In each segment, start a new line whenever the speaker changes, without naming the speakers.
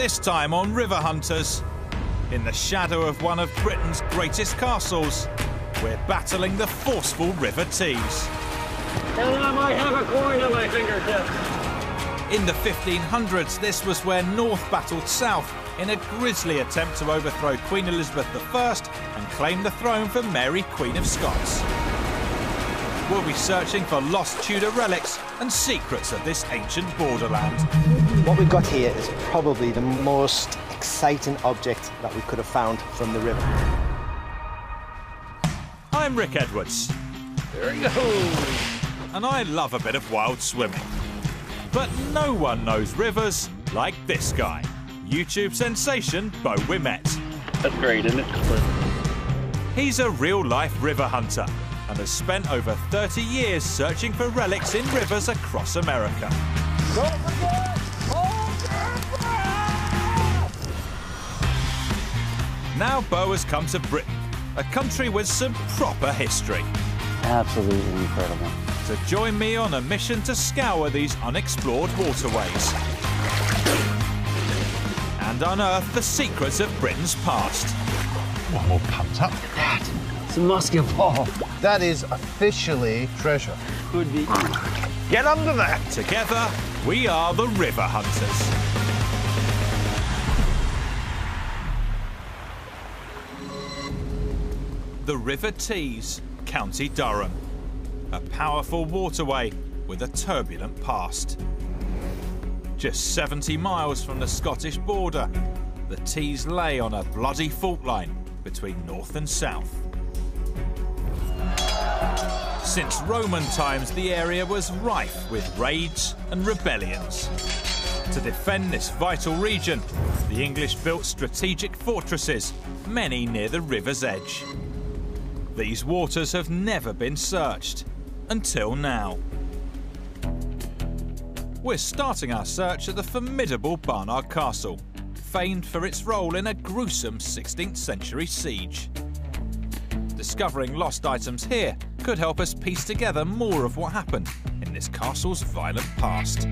This time on River Hunters, in the shadow of one of Britain's greatest castles, we're battling the forceful River Tees.
And I might have a coin on my fingertips.
In the 1500s, this was where North battled South in a grisly attempt to overthrow Queen Elizabeth I and claim the throne for Mary, Queen of Scots. We'll be searching for lost Tudor relics and secrets of this ancient borderland.
What we've got here is probably the most exciting object that we could have found from the river.
I'm Rick Edwards.
There he goes.
And I love a bit of wild swimming. But no one knows rivers like this guy. YouTube sensation Beau Ouimette.
That's great, isn't it?
He's a real-life river hunter and has spent over 30 years searching for relics in rivers across America. Now Beau has come to Britain, a country with some proper history,
Absolutely incredible.
to join me on a mission to scour these unexplored waterways and unearth the secrets of Britain's past.
One more pumped up.
It's a musket ball.
That is officially treasure.
Could be.
Get under that.
Together, we are the River Hunters. The River Tees, County Durham. A powerful waterway with a turbulent past. Just 70 miles from the Scottish border, the Tees lay on a bloody fault line between north and south. Since Roman times, the area was rife with raids and rebellions. To defend this vital region, the English built strategic fortresses, many near the river's edge. These waters have never been searched, until now. We're starting our search at the formidable Barnard Castle, famed for its role in a gruesome 16th century siege. Discovering lost items here could help us piece together more of what happened in this castle's violent past.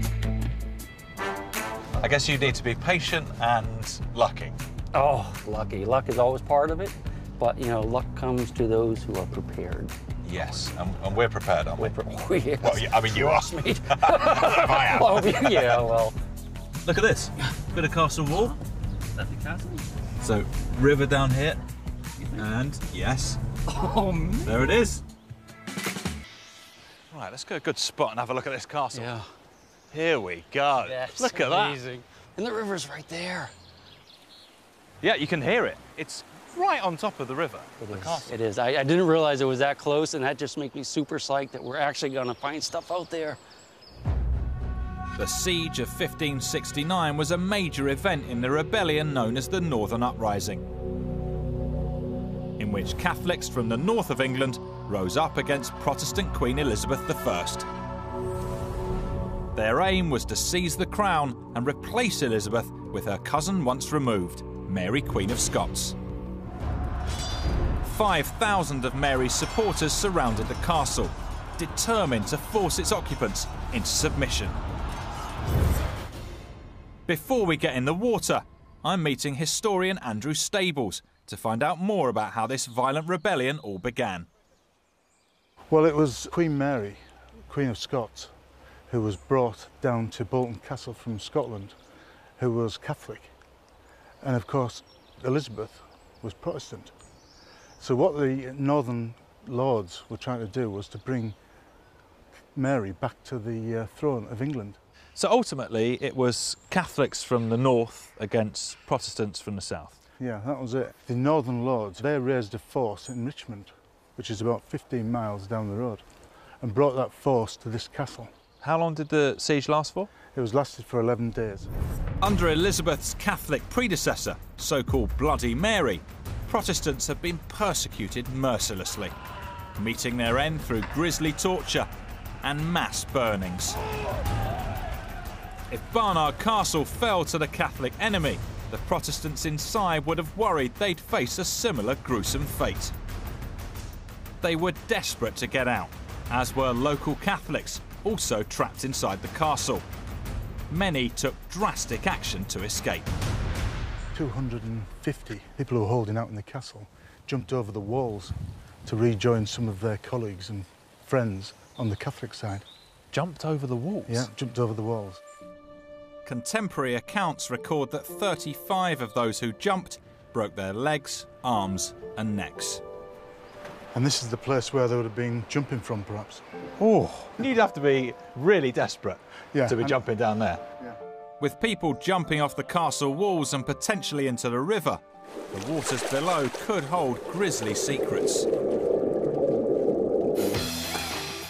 I guess you need to be patient and lucky.
Oh, lucky. Luck is always part of it. But, you know, luck comes to those who are prepared.
Yes, and, and we're prepared, aren't we?
Oh, yes.
Well, yeah, I mean, you are.
Trust me.
I am.
oh, yeah, well.
Look at this. Bit of castle wall.
Is that the castle?
So, river down here. And, yes,
Oh, man.
there it is. Right, let's go a good spot and have a look at this castle.
Yeah.
Here we go.
That's
look at that.
amazing. And the river's right there.
Yeah, you can hear it. It's right on top of the river.
It
the
is.
castle.
It is. I, I didn't realize it was that close, and that just makes me super psyched that we're actually going to find stuff out there.
The siege of 1569 was a major event in the rebellion known as the Northern Uprising, in which Catholics from the north of England rose up against Protestant Queen Elizabeth I. Their aim was to seize the crown and replace Elizabeth with her cousin once removed, Mary Queen of Scots. 5,000 of Mary's supporters surrounded the castle, determined to force its occupants into submission. Before we get in the water, I'm meeting historian Andrew Stables to find out more about how this violent rebellion all began.
Well, it was Queen Mary, Queen of Scots, who was brought down to Bolton Castle from Scotland, who was Catholic. And of course, Elizabeth was Protestant. So, what the northern lords were trying to do was to bring Mary back to the uh, throne of England.
So ultimately, it was Catholics from the north against Protestants from the south.
Yeah, that was it. The northern lords, they raised a force in Richmond, which is about 15 miles down the road, and brought that force to this castle.
How long did the siege last for?
It was lasted for 11 days.
Under Elizabeth's Catholic predecessor, so called Bloody Mary, Protestants have been persecuted mercilessly, meeting their end through grisly torture and mass burnings. If Barnard Castle fell to the Catholic enemy, the Protestants inside would have worried they'd face a similar gruesome fate. They were desperate to get out, as were local Catholics, also trapped inside the castle. Many took drastic action to escape.
250 people who were holding out in the castle jumped over the walls to rejoin some of their colleagues and friends on the Catholic side.
Jumped over the walls?
Yeah, jumped over the walls.
Contemporary accounts record that 35 of those who jumped broke their legs, arms, and necks.
And this is the place where they would have been jumping from, perhaps.
Oh, you'd have to be really desperate
Yeah,
to be
and-
jumping down there.
Yeah.
With people jumping off the castle walls and potentially into the river, the waters below could hold grisly secrets.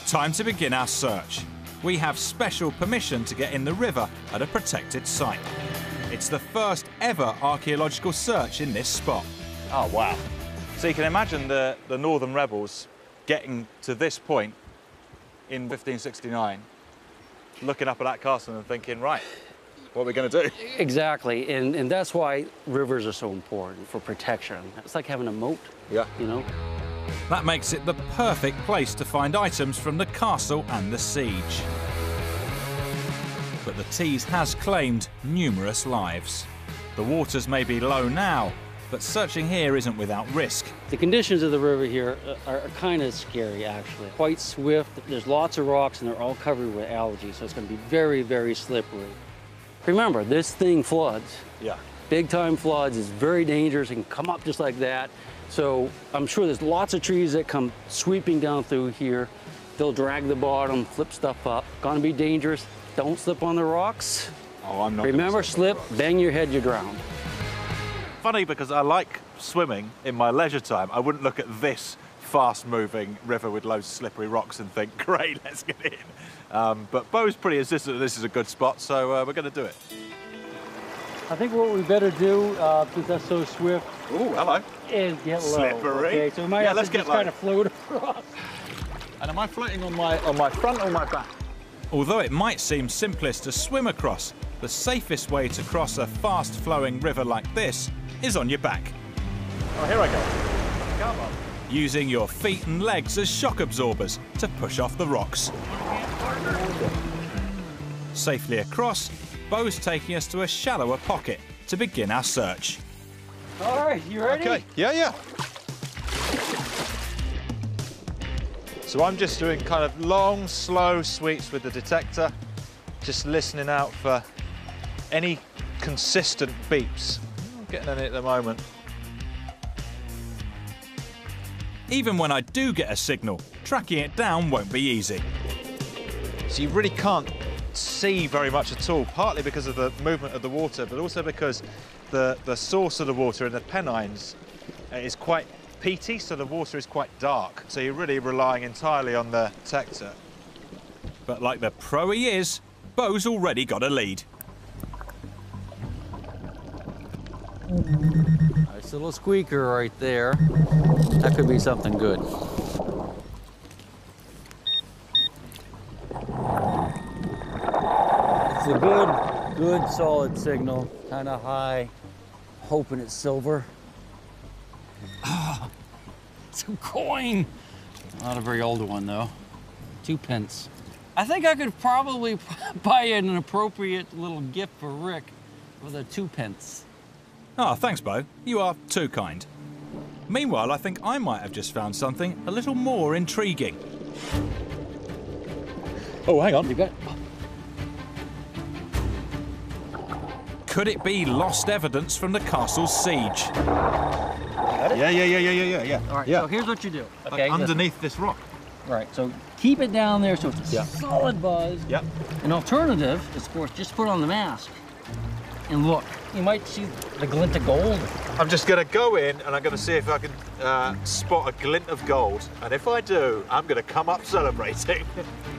Time to begin our search. We have special permission to get in the river at a protected site. It's the first ever archaeological search in this spot. Oh, wow. So you can imagine the, the Northern rebels getting to this point in 1569, looking up at that castle and thinking, right, what are we going to do?
Exactly, and, and that's why rivers are so important for protection. It's like having a moat,
Yeah.
you know?
That makes it the perfect place to find items from the castle and the siege. But the Tees has claimed numerous lives. The waters may be low now, but searching here isn't without risk.
The conditions of the river here uh, are, are kind of scary, actually. Quite swift. There's lots of rocks, and they're all covered with algae, so it's going to be very, very slippery. Remember, this thing floods.
Yeah.
Big time floods is very dangerous it can come up just like that. So I'm sure there's lots of trees that come sweeping down through here. They'll drag the bottom, flip stuff up. Gonna be dangerous. Don't slip on the rocks.
Oh, I'm not.
Remember, slip, bang your head, you drown.
Funny because I like swimming in my leisure time. I wouldn't look at this fast-moving river with loads of slippery rocks and think, great, let's get in. Um, but Beau's pretty insistent that this is a good spot, so uh, we're going to do it.
I think what we better do, uh, since that's so swift,
Oh, hello.
is get low.
Slippery.
Okay, so we might
Yeah,
have
let's
to
get
just
low.
kind of float across.
And am I floating on my on my front or my back? Although it might seem simplest to swim across, the safest way to cross a fast-flowing river like this is on your back. Oh, here I go. Come on. Using your feet and legs as shock absorbers to push off the rocks. Safely across, Beau's taking us to a shallower pocket to begin our search.
All right, you ready?
Okay, yeah, yeah. So I'm just doing kind of long, slow sweeps with the detector, just listening out for any consistent beeps. I'm getting any at the moment. Even when I do get a signal, tracking it down won't be easy. So you really can't see very much at all, partly because of the movement of the water, but also because the, the source of the water in the Pennines uh, is quite peaty, so the water is quite dark. So you're really relying entirely on the detector. But like the pro he is, Beau's already got a lead.
Nice little squeaker right there. That could be something good. A good, good solid signal. Kind of high. Hoping it's silver. Ah, it's a coin. Not a very old one though. Two pence. I think I could probably buy an appropriate little gift for Rick with a two pence.
Ah, thanks, Beau. You are too kind. Meanwhile, I think I might have just found something a little more intriguing. Oh, hang on.
You got
Could it be lost evidence from the castle's siege?
Yeah, yeah, yeah, yeah, yeah, yeah, yeah.
All right,
yeah.
so here's what you do.
Like
Okay,
underneath this rock.
Right, so keep it down there so it's a
Yeah.
solid buzz.
Yep.
An alternative is, of course, just put on the mask and look. You might see the glint of gold.
I'm just going to go in and I'm going to see if I can uh, spot a glint of gold. And if I do, I'm going to come up celebrating.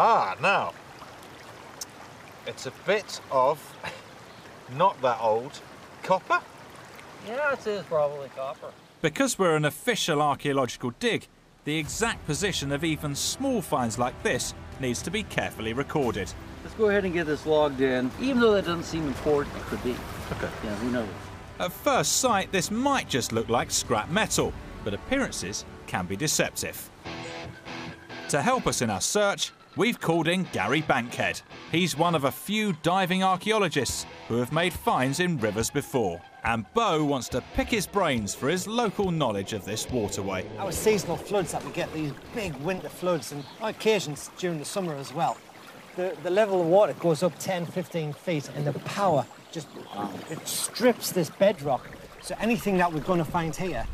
Ah,
now. It's a bit of, not that old, copper.
Yeah, it is probably copper.
Because we're an official archaeological dig, the exact position of even small finds like this needs to be carefully recorded.
Let's go ahead and get this logged in, even though that doesn't seem important, it could be.
Okay.
Yeah, who knows?
At first sight, this might just look like scrap metal, but appearances can be deceptive. To help us in our search, we've called in Gary Bankhead. He's one of a few diving archaeologists who have made finds in rivers before. And Beau wants to pick his brains for his local knowledge of this waterway.
Our seasonal floods that we get, these big winter floods, and on occasions during the summer as well, the, the level of water goes up 10, 15 feet, and the power just it strips this bedrock. So anything that we're going to find here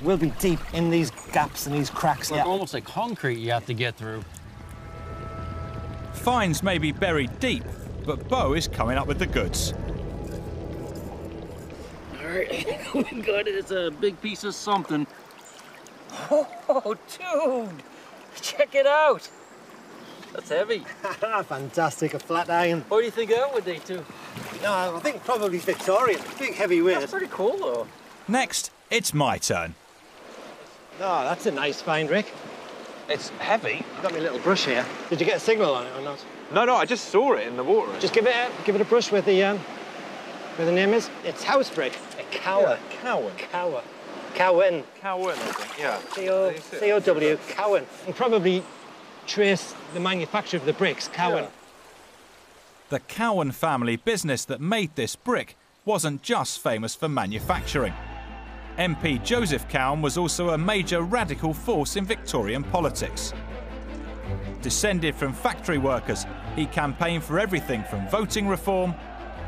will be deep in these gaps and these cracks.
Like almost like concrete you have to get through.
Finds may be buried deep, but Beau is coming up with the goods.
All right, we got it. It's a big piece of something. Oh, oh dude! Check it out! That's heavy.
Fantastic, a flat iron.
What do you think that would be, too?
No, I think probably Victorian. Big heavy weight.
That's pretty cool, though.
Next, it's my turn.
Oh, that's a nice find, Rick.
It's heavy.
I've got my little brush here. Did you get a signal on it or not?
No, no, I just saw it in the water.
Just give it a, give it a brush with the um, where the name is. It's house brick. A cower.
Yeah, Cowen.
Cower. Cowen.
Cowen, I think. Yeah.
C-O- C-O-W. Cowen. And probably trace the manufacture of the bricks. Cowen.
Yeah.
The Cowen family business that made this brick wasn't just famous for manufacturing. MP Joseph Cowen was also a major radical force in Victorian politics. Descended from factory workers, he campaigned for everything from voting reform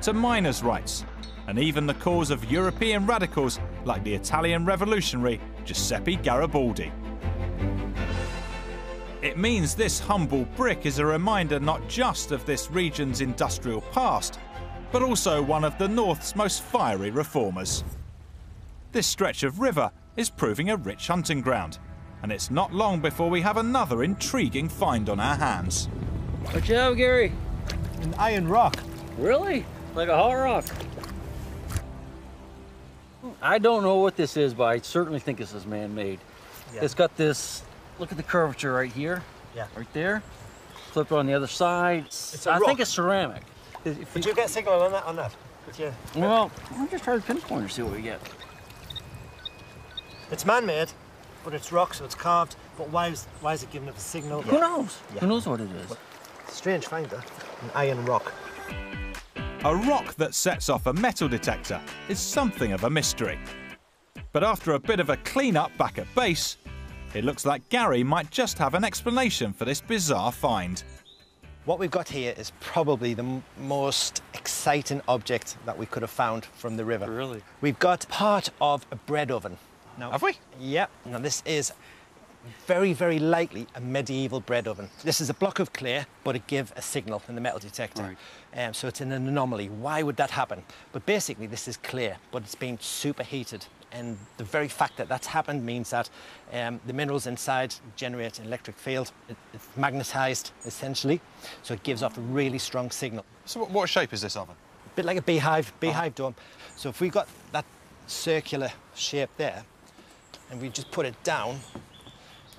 to miners' rights, and even the cause of European radicals like the Italian revolutionary Giuseppe Garibaldi. It means this humble brick is a reminder not just of this region's industrial past, but also one of the North's most fiery reformers. This stretch of river is proving a rich hunting ground, and it's not long before we have another intriguing find on our hands.
What you have, Gary?
An iron rock.
Really? Like a hot rock? I don't know what this is, but I certainly think this is man-made.
Yeah.
It's got this, look at the curvature right here.
Yeah.
Right there. Flip it on the other side.
It's a
I think it's ceramic. If
Did
you-
you get a signal on that or not? Yeah.
well, I'm just trying to pinpoint and see what we get.
It's man-made, but it's rock, so it's carved. But why is why is it giving it a signal?
Who knows?
Yeah.
Who knows what it is?
Strange find that. An iron rock.
A rock that sets off a metal detector is something of a mystery. But after a bit of a clean-up back at base, it looks like Gary might just have an explanation for this bizarre find.
What we've got here is probably the most exciting object that we could have found from the river.
Really?
We've got part of a bread oven. Now,
Have we?
Yeah. Now this is very, very likely a medieval bread oven. This is a block of clay, but it gives a signal in the metal detector.
Right.
Um, so it's an anomaly. Why would that happen? But basically, this is clay, but it's been superheated. And the very fact that that's happened means that um, the minerals inside generate an electric field. It, it's magnetized, essentially, so it gives off a really strong signal.
So what, what shape is this oven?
A bit like a beehive, beehive dome. So if we've got that circular shape there, and we just put it down,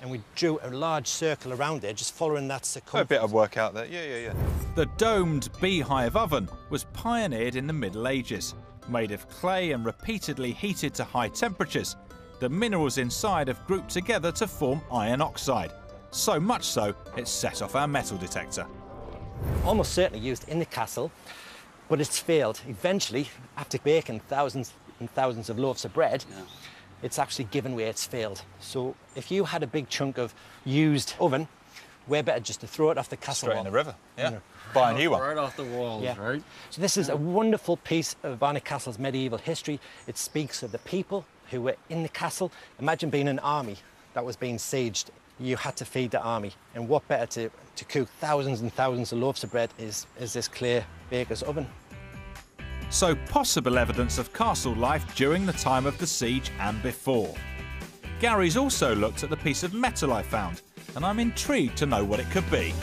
and we drew a large circle around it, just following that
A bit of work out there. Yeah, yeah, yeah.
The domed beehive oven was pioneered in the Middle Ages. Made of clay and repeatedly heated to high temperatures, the minerals inside have grouped together to form iron oxide. So much so, it set off our metal detector.
almost certainly used in the castle, but it's failed. Eventually, after baking thousands and thousands of loaves of bread, it's actually given way, it's failed. So if you had a big chunk of used oven, we're better just to throw it off the castle
Straight
wall.
in the river. Yeah.
Yeah.
Buy a new one.
Right off the walls,
Yeah.
right?
So this is a wonderful piece of Barnard Castle's medieval history. It speaks of the people who were in the castle. Imagine being an army that was being sieged. You had to feed the army. And what better to, to cook thousands and thousands of loaves of bread is, is this clear baker's oven.
So possible evidence of castle life during the time of the siege and before. Gary's also looked at the piece of metal I found, and I'm intrigued to know what it could be.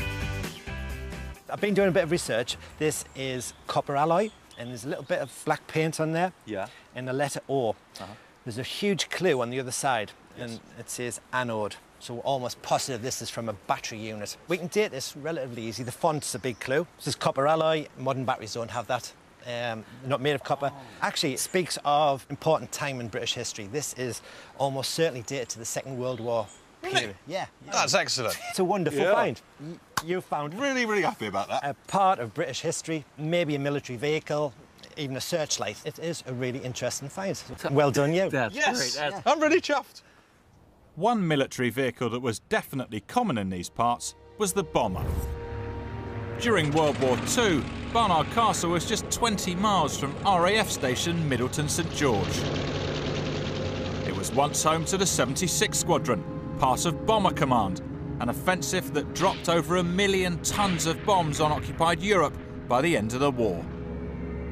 I've been doing a bit of research. This is copper alloy, and there's a little bit of black paint on there.
Yeah.
And the letter O. Uh -huh. There's a huge clue on the other side, and it says anode. So we're almost positive this is from a battery unit. We can date this relatively easy. The font's a big clue. This is copper alloy. Modern batteries don't have that. Um, not made of copper. Actually, it speaks of important time in British history. This is almost certainly dated to the Second World War. period. Yeah, yeah.
That's excellent.
It's a wonderful
Yeah.
find. You found
Really, really happy about that.
a part of British history, maybe a military vehicle, even a searchlight. It is a really interesting find. Well done, you.
That's
yes,
great. That's
I'm really chuffed.
One military vehicle that was definitely common in these parts was the bomber. During World War II, Barnard Castle was just 20 miles from RAF station Middleton St George. It was once home to the 76th Squadron, part of Bomber Command, an offensive that dropped over a million tons of bombs on occupied Europe by the end of the war.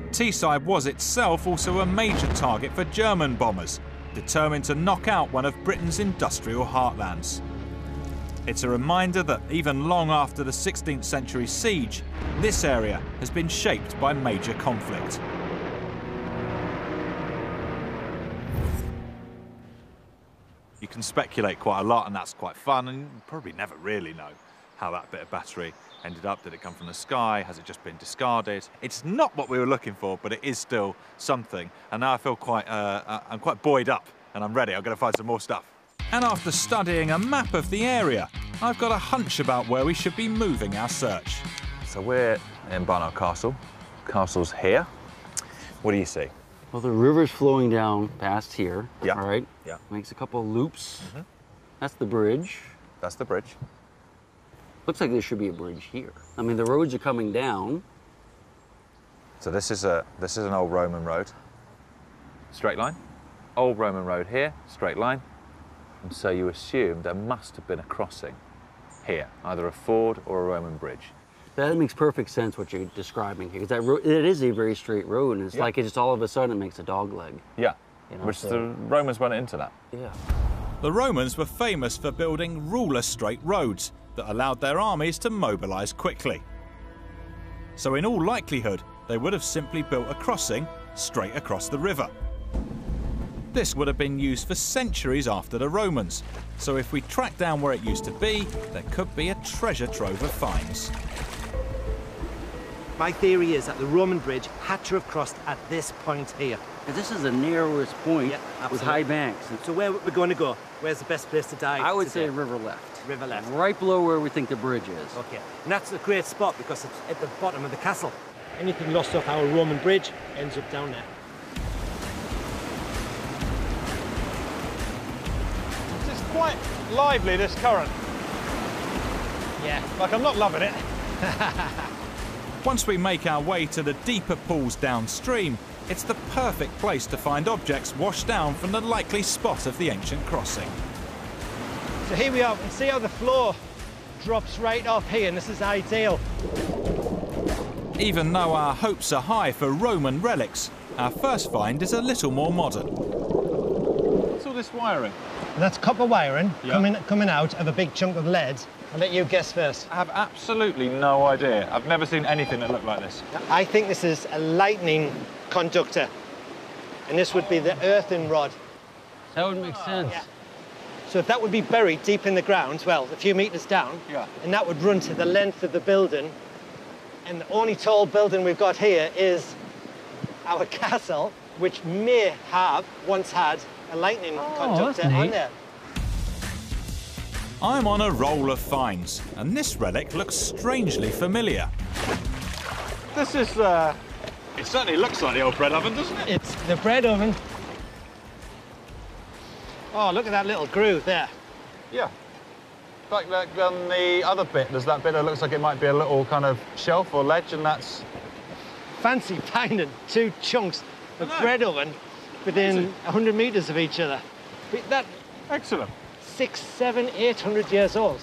Teesside was itself also a major target for German bombers, determined to knock out one of Britain's industrial heartlands. It's a reminder that even long after the 16th century siege, this area has been shaped by major conflict. You can speculate quite a lot, and that's quite fun, and you probably never really know how that bit of battery ended up. Did it come from the sky? Has it just been discarded? It's not what we were looking for, but it is still something. And now I feel quite, uh, uh, I'm quite buoyed up, and I'm ready. I'm going to find some more stuff. And after studying a map of the area, I've got a hunch about where we should be moving our search.
So we're in Barnard Castle. Castle's here. What do you see?
well, the river's flowing down past here.
Yeah.
All right.
Yeah.
Makes a couple of loops. Mhm. That's the bridge.
That's the bridge.
Looks like there should be a bridge here. I mean, the roads are coming down.
So this is a this is an old Roman road. Straight line. Old Roman road here, straight line. And so you assume there must have been a crossing here, either a ford or a Roman bridge.
That makes perfect sense what you're describing here, because that ro- it is a very straight road, and it's
Yeah.
like it just all of a sudden it makes a dog leg.
Yeah.
You know,
Which
so-
the Romans went into that.
Yeah.
The Romans were famous for building ruler straight roads that allowed their armies to mobilise quickly. So, in all likelihood, they would have simply built a crossing straight across the river. This would have been used for centuries after the Romans, so if we track down where it used to be, there could be a treasure trove of finds.
My theory is that the Roman bridge had to have crossed at this point here.
'Cause This is the narrowest point
Yeah,
with high banks.
So where we're going to go? Where's the best place to dive?
I would say river left.
River left.
Right below where we think the bridge is.
Okay, and that's a great spot because it's at the bottom of the castle. Anything lost off our Roman bridge ends up down there.
Quite lively, this current.
Yeah.
Like, I'm not loving it.
Once we make our way to the deeper pools downstream, it's the perfect place to find objects washed down from the likely spot of the ancient crossing.
So here we are. We can see how the floor drops right off here, and this is ideal.
Even though our hopes are high for Roman relics, our first find is a little more modern.
What's all this wiring?
And that's copper wiring
Yeah.
coming coming out of a big chunk of lead. I'll let you guess first.
I have absolutely no idea. I've never seen anything that looked like this.
I think this is a lightning conductor, and this would be the earthen rod.
That would make ah. sense.
Yeah. So if that would be buried deep in the ground, well, a few meters down,
Yeah.
and that would run to the length of the building. And the only tall building we've got here is our castle, which may have once had a lightning conductor on
neat.
there.
I'm on a roll of finds, and this relic looks strangely familiar.
This is, uh, it certainly looks like the old bread oven, doesn't it?
It's the bread oven. Oh, look at that little groove there.
Yeah. Like, like on the other bit, there's that bit that looks like it might be a little kind of shelf or ledge, and that's
Fancy finding two chunks of bread oven within 100 meters of each other. But That
excellent.
six, seven, eight hundred years old.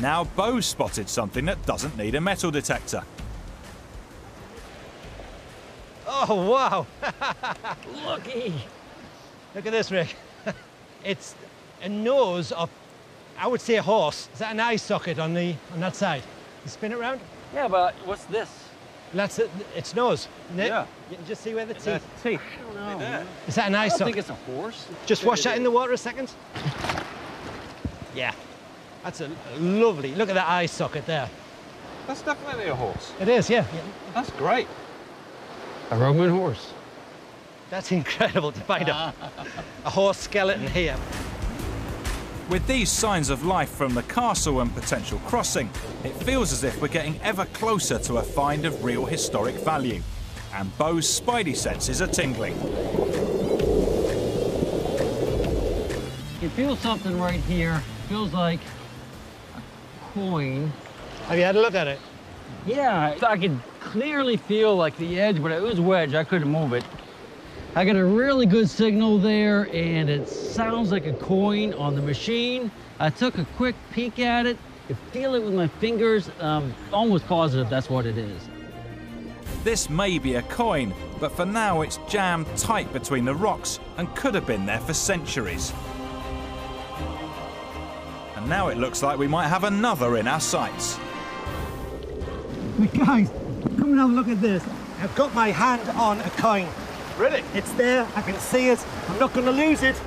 Now Beau's spotted something that doesn't need a metal detector.
Oh, wow.
Looky.
Look at this, Rick. it's a nose of, I would say a horse. Is that an eye socket on the on that side? You spin it round?
Yeah, but what's this?
That's it. Its nose. isn't?
Yeah.
You can just see where the teeth.
Teeth. I don't know.
Is that an eye
I don't
socket?
think it's a horse.
Just wash that in the water a second. Yeah. That's a lovely. Look at that eye socket there.
That's definitely a horse.
It is, yeah.
That's great.
A Roman horse.
That's incredible to find a, ah. a horse skeleton here.
With these signs of life from the castle and potential crossing, it feels as if we're getting ever closer to a find of real historic value. And Beau's spidey senses are tingling.
You feel something right here. Feels like a coin.
Have you had a look at it?
Yeah, I could clearly feel like the edge, but it was wedged. I couldn't move it. I got a really good signal there, and it sounds like a coin on the machine. I took a quick peek at it. I feel it with my fingers. Um, almost positive that's what it is.
This may be a coin, but for now it's jammed tight between the rocks and could have been there for centuries. And now it looks like we might have another in our sights.
Guys, come and have a look at this. I've got my hand on a coin.
Really?
It's there, I can see it. I'm not going to lose it.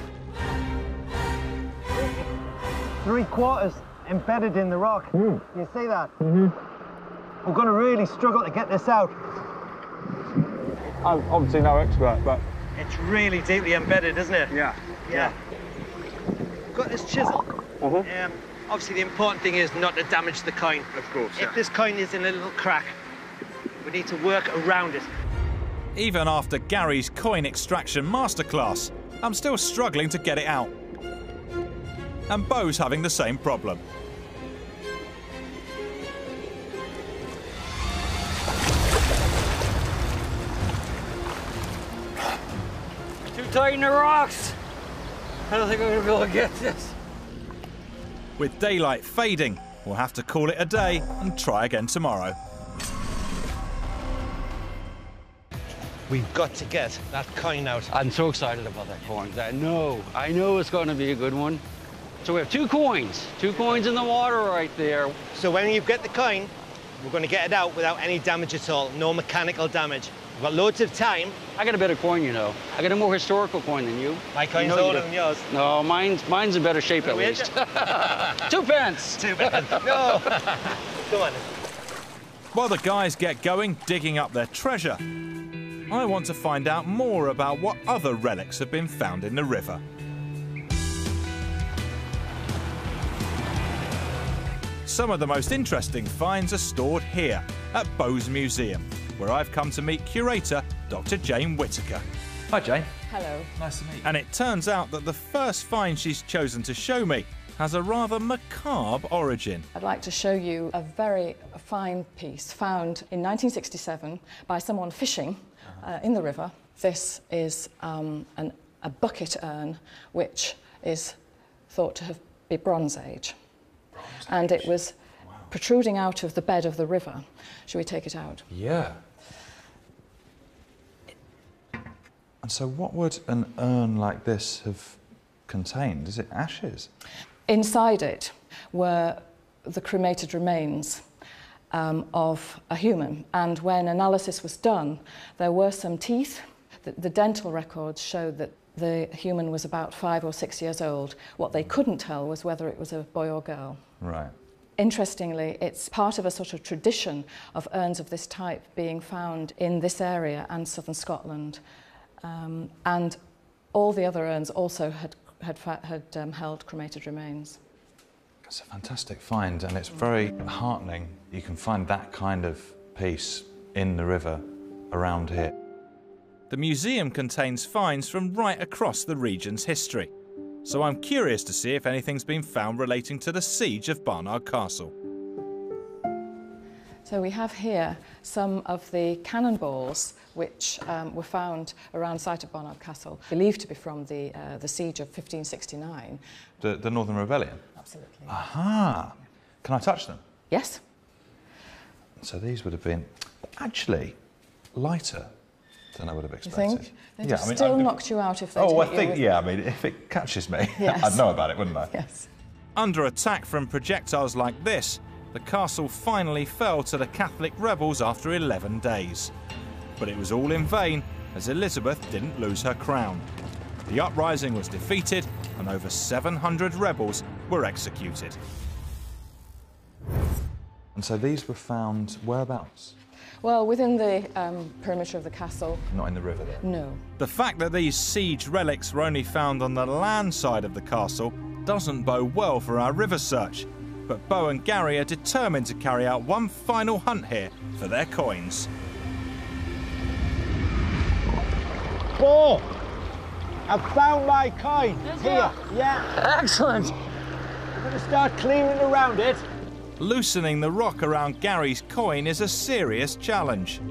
Three quarters embedded in the rock. You see that? Mm-hmm. We're going to really struggle to get this out.
I'm obviously no expert, but
It's really deeply embedded, isn't it?
yeah.
Yeah. Got this chisel. Um, obviously, the important thing is not to damage the coin.
Of course,
If this coin is in a little crack, we need to work around it.
Even after Gary's coin extraction masterclass, I'm still struggling to get it out. And Beau's having the same problem.
Too tight in the rocks. I don't think I'm gonna be able to get this.
With daylight fading, we'll have to call it a day and try again tomorrow.
We've got to get that coin out.
I'm so excited about that coin. I know, I know it's going to be a good one. So we have two coins, two coins in the water right there.
So when you get the coin, we're going to get it out without any damage at all, no mechanical damage. We've got loads of time.
I got a better coin, you know. I got a more historical coin than you.
My coin's
know you
older
do.
than yours.
No, mine's mine's in better shape at least. Two pence.
Two bad. no. Come on.
While the guys get going digging up their treasure, I want to find out more about what other relics have been found in the river. Some of the most interesting finds are stored here at Bowes Museum, where I've come to meet curator Dr. Jane Whitaker.
Hi, Jane.
Hello.
Nice to meet you.
And it turns out that the first find she's chosen to show me has a rather macabre origin.
I'd like to show you a very fine piece found in 1967 by someone fishing uh, in the river. This is um, an, a bucket urn which is thought to have been Bronze Age. and it was protruding out of the bed of the river. Shall we take it out?
Yeah. And so, what would an urn like this have contained? Is it ashes?
Inside it were the cremated remains um, of a human, and when analysis was done, there were some teeth. The, the dental records showed that the human was about five or six years old. What they couldn't tell was whether it was a boy or girl.
Right.
Interestingly, it's part of a sort of tradition of urns of this type being found in this area and southern Scotland. Um, and all the other urns also had, had, had um, held cremated remains.
It's a fantastic find, and it's very heartening. You can find that kind of piece in the river around here.
The museum contains finds from right across the region's history, so I'm curious to see if anything's been found relating to the siege of Barnard Castle.
So we have here some of the cannonballs which um, were found around the site of Barnard Castle, believed to be from the, uh, the siege of 1569.
The, the Northern Rebellion.
Absolutely.
Aha! Can I touch them?
Yes?
So these would have been actually lighter than I would have
You
expected.
think? They'd
Yeah,
have
I mean,
still
I-
knocked you out if they
Oh, I
hit you
think,
with-
yeah, I mean, if it catches me,
Yes.
I'd know about it, wouldn't I?
Yes.
Under attack from projectiles like this, the castle finally fell to the Catholic rebels after 11 days. But it was all in vain as Elizabeth didn't lose her crown. The uprising was defeated and over 700 rebels were executed.
And so these were found whereabouts?
Well, within the um, perimeter of the castle,
Not in the river then?
no.
The fact that these siege relics were only found on the land side of the castle doesn't bode well for our river search. But Beau and Gary are determined to carry out one final hunt here for their coins.
Beau! I've found my coin. Here. Yeah.
Excellent.
I'm going to start clearing around it.
Loosening the rock around Gary's coin is a serious challenge.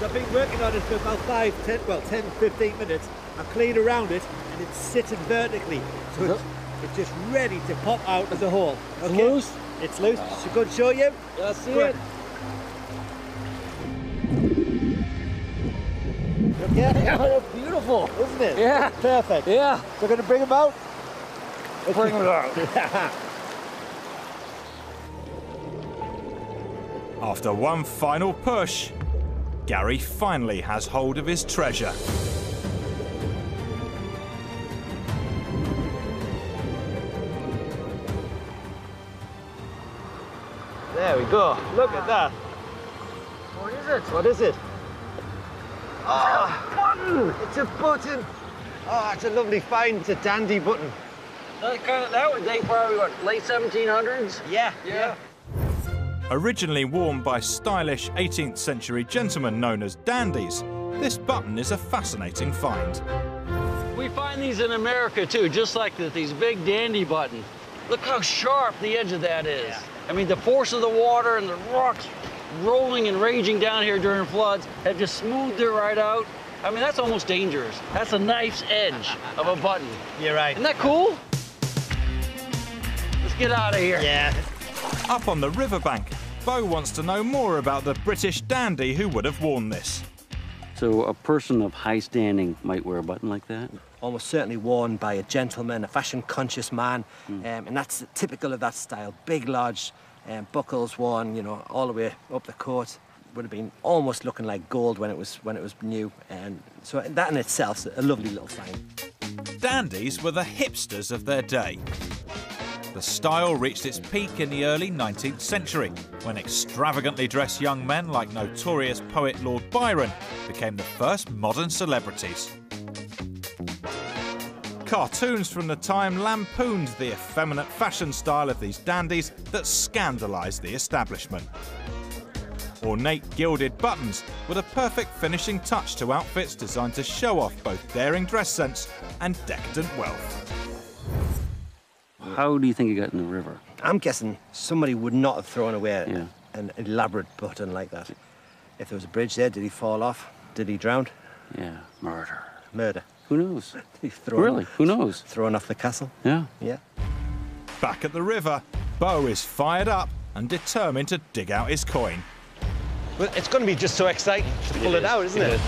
I've been working on it for about five, ten, well, 10, 15 minutes. I've cleaned around it and it's sitting vertically. So it's, it's just ready to pop out of the hole.
It's loose?
It's loose. Should go and show you?
I see
Good.
it.
Yeah.
Beautiful.
Isn't it?
Yeah.
Perfect.
Yeah.
So we're going to bring them out?
Bring it out.
After one final push, Gary finally has hold of his treasure.
There we go. Look at that.
What is it?
What is it? Oh, button. It's a button. Oh, it's a lovely find. It's a dandy button.
That kind of that would date probably what late 1700s.
Yeah.
Yeah.
Originally worn by stylish 18th century gentlemen known as dandies, this button is a fascinating find.
We find these in America too, just like the, these big dandy button. Look how sharp the edge of that is. I mean, the force of the water and the rocks rolling and raging down here during floods have just smoothed it right out. I mean, that's almost dangerous. That's a knife's edge of a button.
You're right.
Isn't that cool? Let's get out of here.
Yeah.
Up on the riverbank, Beau wants to know more about the British dandy who would have worn this.
So a person of high standing might wear a button like that?
Almost certainly worn by a gentleman, a fashion-conscious man,
Hmm.
um, and that's typical of that style. Big, large um, buckles worn, you know, all the way up the coat. Would have been almost looking like gold when it was when it was new, and so that in itself is a lovely little find.
Dandies were the hipsters of their day. The style reached its peak in the early 19th century when extravagantly dressed young men like notorious poet Lord Byron became the first modern celebrities. Cartoons from the time lampooned the effeminate fashion style of these dandies that scandalised the establishment. Ornate gilded buttons were the perfect finishing touch to outfits designed to show off both daring dress sense and decadent wealth.
How do you think it got in the river?
I'm guessing somebody would not have thrown away
Yeah.
an elaborate button like that. If there was a bridge there, did he fall off? Did he drown?
Yeah, murder.
Murder.
Who knows?
Thrown,
Really? Who knows?
Thrown off the castle?
Yeah.
Yeah.
Back at the river, Beau is fired up and determined to dig out his coin.
Well, it's going to be just so exciting to pull it, out, isn't it?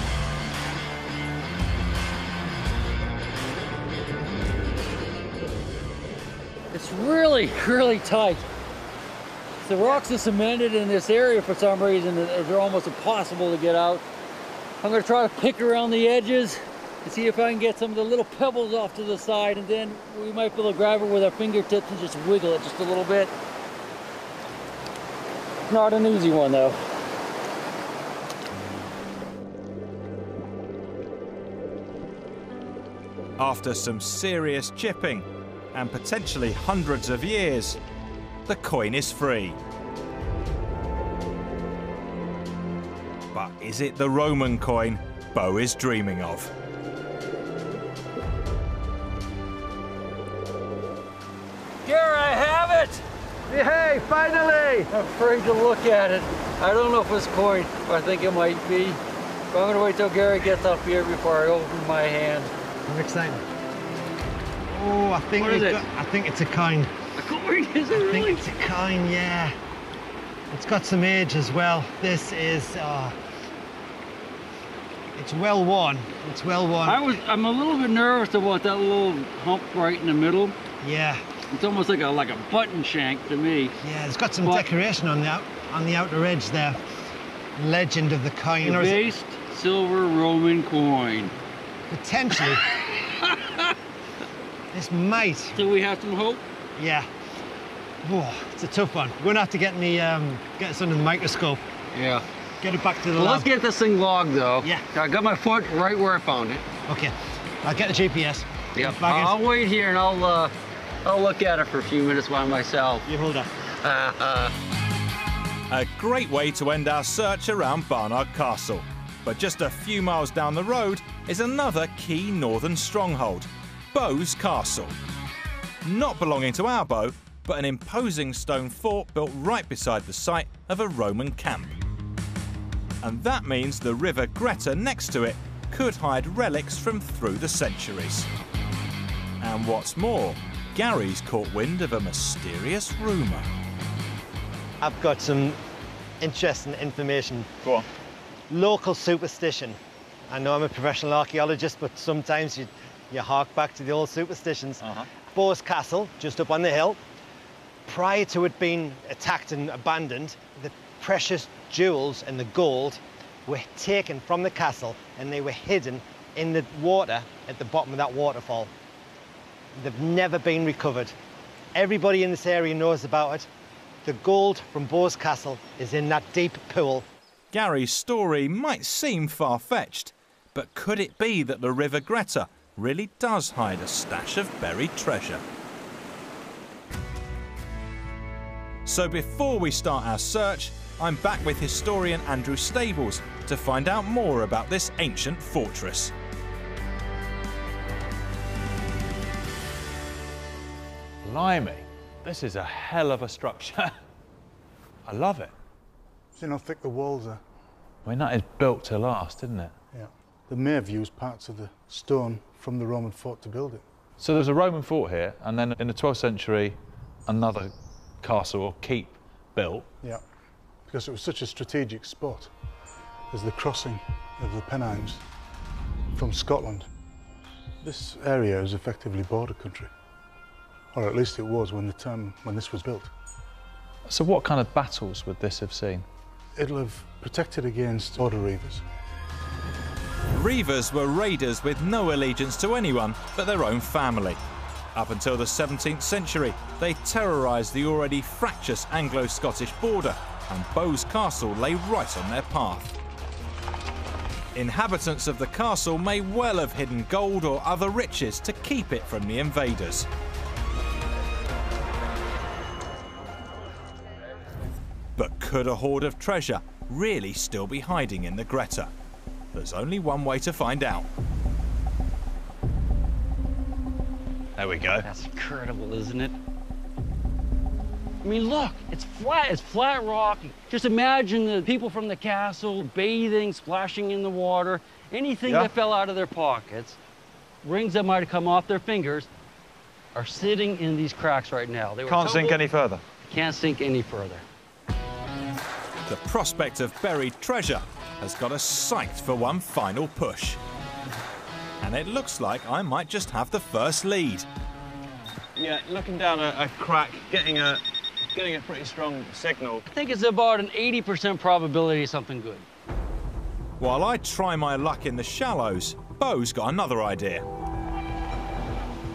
It's really, really tight. The rocks are cemented in this area for some reason. They're almost impossible to get out. I'm gonna try to pick around the edges see if I can get some of the little pebbles off to the side and then we might be able to grab it with our fingertips and just wiggle it just a little bit. Not an easy one though.
After some serious chipping and potentially hundreds of years, the coin is free. But is it the Roman coin Beau is dreaming of?
Here I have it!
Hey, finally!
I'm afraid to look at it. I don't know if it's coin, but I think it might be. But I'm gonna wait till Gary gets up here before I open my hand.
I'm excited. Oh, I think
What is it?
got- I think it's a coin.
A coin? Is it
I think it's a coin, yeah. It's got some age as well. This is, uh, it's well worn. It's well worn.
I was I'm a little bit nervous about that little hump right in the middle.
Yeah.
It's almost like a like a button shank to me.
Yeah, it's got some
But-
decoration on the out, on the outer edge there. Legend of the coin.
Based silver Roman coin.
Potentially. this might.
So we have some hope.
Yeah. Oh, it's a tough one. We're gonna have to get me um, get us under the microscope.
Yeah.
Get it back to the
Well,
lab.
let's get this thing logged though.
Yeah.
I got my foot right where I found it.
Okay. I'll get the GPS.
Yep. I'll wait here and I'll uh, I'll look at it for a few minutes by myself.
You hold on. Uh, uh.
A great way to end our search around Barnard Castle. But just a few miles down the road is another key northern stronghold, Bowes Castle. Not belonging to our Beau, but an imposing stone fort built right beside the site of a Roman camp. And that means the River Greta next to it could hide relics from through the centuries. And what's more, Gary's caught wind of a mysterious rumour.
I've got some interesting information.
Go on.
Local superstition. I know I'm a professional archaeologist, but sometimes you, you hark back to the old superstitions.
Uh-huh.
Bowes Castle, just up on the hill, prior to it being attacked and abandoned, the precious jewels and the gold were taken from the castle and they were hidden in the water at the bottom of that waterfall. They've never been recovered. Everybody in this area knows about it. The gold from Bowes Castle is in that deep pool.
Gary's story might seem far fetched, but could it be that the River Greta really does hide a stash of buried treasure? So before we start our search, I'm back with historian Andrew Stables to find out more about this ancient fortress.
Blimey, this is a hell of a structure. I love it.
See how thick the walls are?
I mean, that is built to last, isn't it?
Yeah. They may have used parts of the stone from the Roman fort to build it.
So there's a Roman fort here, and then in the 12th century, another castle or keep built.
Yeah. Because it was such a strategic spot as the crossing of the Pennines from Scotland. This area is effectively border country. Or at least it was when the term when this was built.
So what kind of battles would this have seen?
It'll have protected against border reavers.
Reavers were raiders with no allegiance to anyone but their own family. Up until the 17th century, they terrorised the already fractious Anglo-Scottish border, and Bowes Castle lay right on their path. Inhabitants of the castle may well have hidden gold or other riches to keep it from the invaders. Could a hoard of treasure really still be hiding in the Greta? There's only one way to find out.
There we go.
That's incredible, isn't it? I mean, look, it's flat, it's flat rock. Just imagine the people from the castle bathing, splashing in the water. Anything
Yeah.
that fell out of their pockets, rings that might have come off their fingers, are sitting in these cracks right now. They were
Can't sink any further.
Can't sink any further.
The prospect of buried treasure has got us psyched for one final push. And it looks like I might just have the first lead.
Yeah, looking down a, a crack, getting a getting a pretty strong signal.
I think it's about an 80% probability of something good.
While I try my luck in the shallows, Beau's got another idea.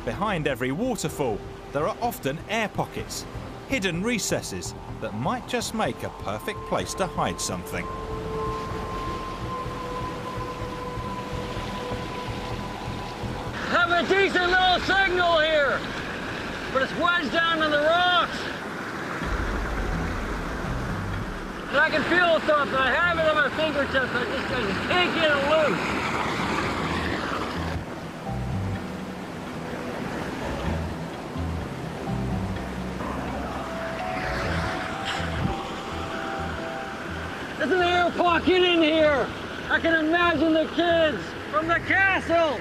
Behind every waterfall, there are often air pockets, hidden recesses that might just make a perfect place to hide something.
Have a decent little signal here, but it's wedged down in the rocks. And I can feel something. I have it on my fingertips. I just, I just can't get it loose. There's an air pocket in here. I can imagine the kids from the castle,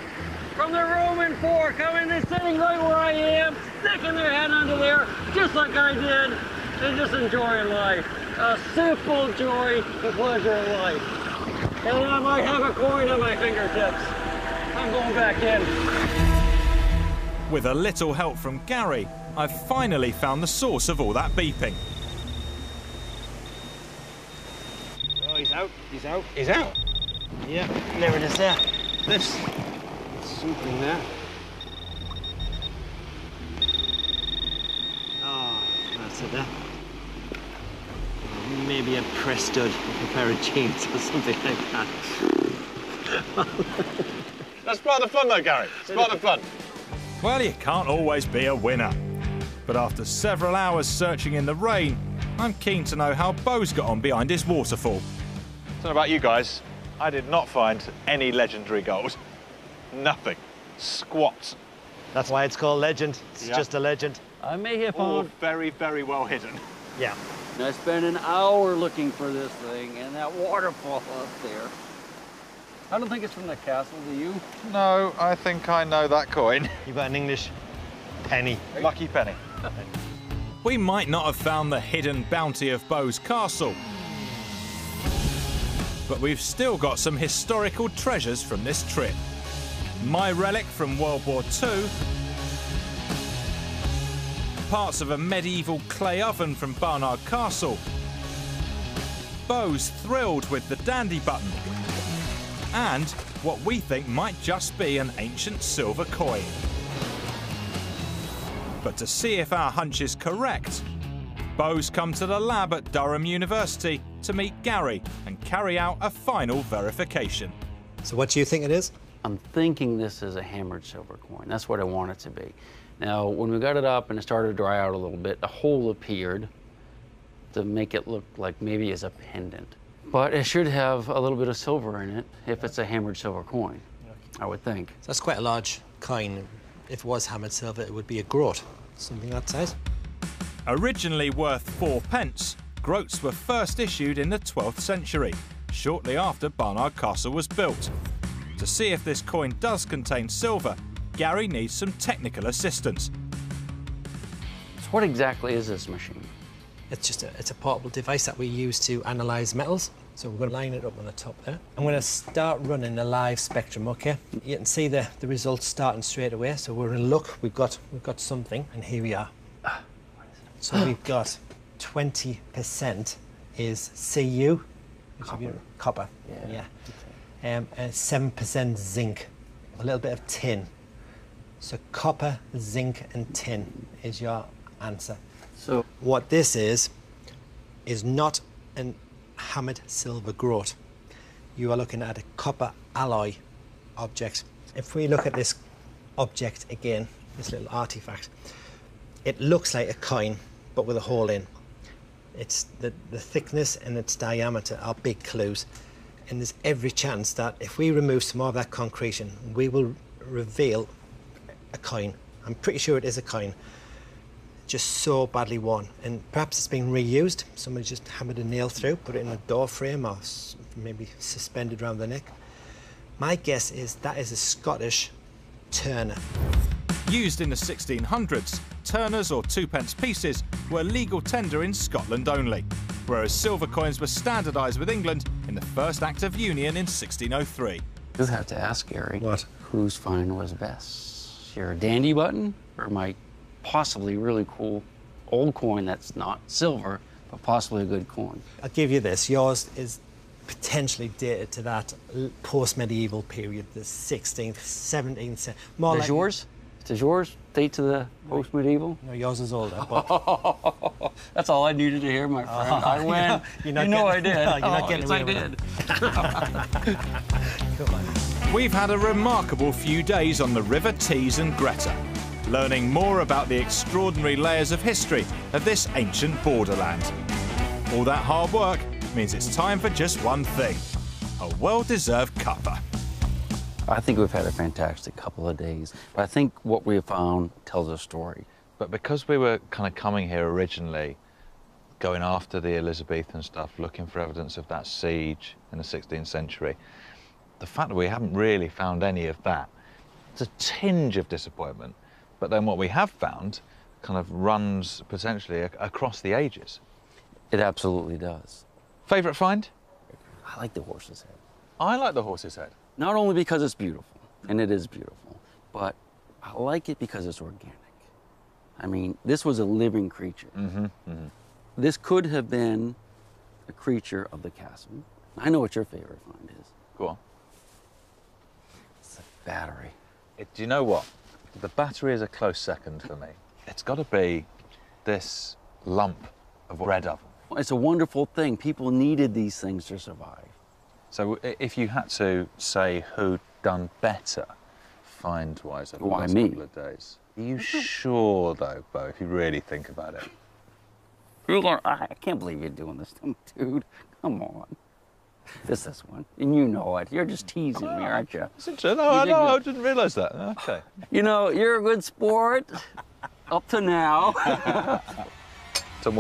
from the Roman fort, coming and sitting right where I am, sticking their head under there, just like I did, and just enjoying life. A simple joy the pleasure of life. And I might have a coin on my fingertips. I'm going back in.
With a little help from Gary, I've finally found the source of all that beeping.
Oh, he's out. He's out.
He's out.
Yeah, there it is there.
This.
Something there. Oh, that's it there. Maybe a press stud, a pair of jeans or something like that.
That's part of the fun, though, Gary. It's part of the fun.
Well, you can't always be a winner. But after several hours searching in the rain, I'm keen to know how Beau's got on behind his waterfall.
Don't know about you guys. I did not find any legendary gold. Nothing. Squat.
That's why it's called legend. It's
Yeah.
just a legend.
I may have found...
All
found.
very, very well hidden.
Yeah.
I spent an hour looking for this thing and that waterfall up there. I don't think it's from the castle, do you?
No, I think I know that coin.
You've got an English penny.
Lucky penny.
We might not have found the hidden bounty of Bowes castle. But we've still got some historical treasures from this trip. My relic from World War II, parts of a medieval clay oven from Barnard Castle, Beau's thrilled with the dandy button, and what we think might just be an ancient silver coin. But to see if our hunch is correct, Beau's come to the lab at Durham University to meet Gary and carry out a final verification.
So what do you think it is?
I'm thinking this is a hammered silver coin. That's what I want it to be. Now, when we got it up and it started to dry out a little bit, a hole appeared to make it look like maybe it's a pendant. But it should have a little bit of silver in it if it's a hammered silver coin, I would think.
So that's quite a large coin. If it was hammered silver, it would be a groat, something that size.
Originally worth four pence, groats were first issued in the 12th century, shortly after Barnard Castle was built. To see if this coin does contain silver, Gary needs some technical assistance.
So what exactly is this machine?
It's just a, it's a portable device that we use to analyze metals. So we're going to line it up on the top there. I'm going to start running a live spectrum, okay? You can see the, the results starting straight away. So we're in luck, we've got, we've got something, and here we are. So we've got 20% is Cu, be copper. Yeah. Um, and 7% zinc, a little bit of tin. So copper, zinc, and tin is your answer.
So
What this is, is not an hammered silver groat. You are looking at a copper alloy object. If we look at this object again, this little artifact, it looks like a coin, but with a hole in. It's the, the thickness and its diameter are big clues. And there's every chance that if we remove some of that concretion, we will reveal a coin. I'm pretty sure it is a coin just so badly worn. And perhaps it's been reused. Somebody just hammered a nail through, put it in a door frame or maybe suspended around the neck. My guess is that is a Scottish Turner.
Used in the 1600s, turners or twopence pieces were legal tender in Scotland only, whereas silver coins were standardised with England in the First Act of Union in 1603.
you'll have to ask Gary.
What?
Whose find was best? Your dandy button or my possibly really cool old coin that's not silver, but possibly a good coin?
I'll give you this. Yours is potentially dated to that post-medieval period, the 16th, 17th century. More
Does
like
yours? Does yours date to the post medieval?
No, yours is older. But
That's all I needed to hear, my friend. I win.
you're
you know I
getting-
did.
you're not
Oh,
getting
yes, I
with
did.
We've had a remarkable few days on the River Tees and Greta, learning more about the extraordinary layers of history of this ancient borderland. All that hard work means it's time for just one thing a well deserved cuppa.
I think we've had a fantastic couple of days. But I think what we have found tells a story.
But because we were kind of coming here originally, going after the Elizabethan stuff, looking for evidence of that siege in the 16th century, the fact that we haven't really found any of that, it's a tinge of disappointment. But then what we have found kind of runs potentially ac- across the ages.
It absolutely does.
Favourite find?
I like the horse's head.
I like the horse's head.
Not only because it's beautiful, and it is beautiful, but I like it because it's organic. I mean, this was a living creature.
Mm-hmm,
This could have been a creature of the castle. I know what your favorite find is.
Go on.
It's a battery.
It, do you know what? The battery is a close second for me. It's got to be this lump of red oven.
It's a wonderful thing. People needed these things to survive.
So if you had to say who'd done better find-wise over the
Why,
last
me?
couple of days, are you sure though, Beau, if you really think about it?
I can't believe you're doing this to me, dude. Come on. It's this one. And you know it. You're just teasing me, aren't you?
Ah, no, I,
did
know, I didn't realise that. Okay.
You know, you're a good sport up to now.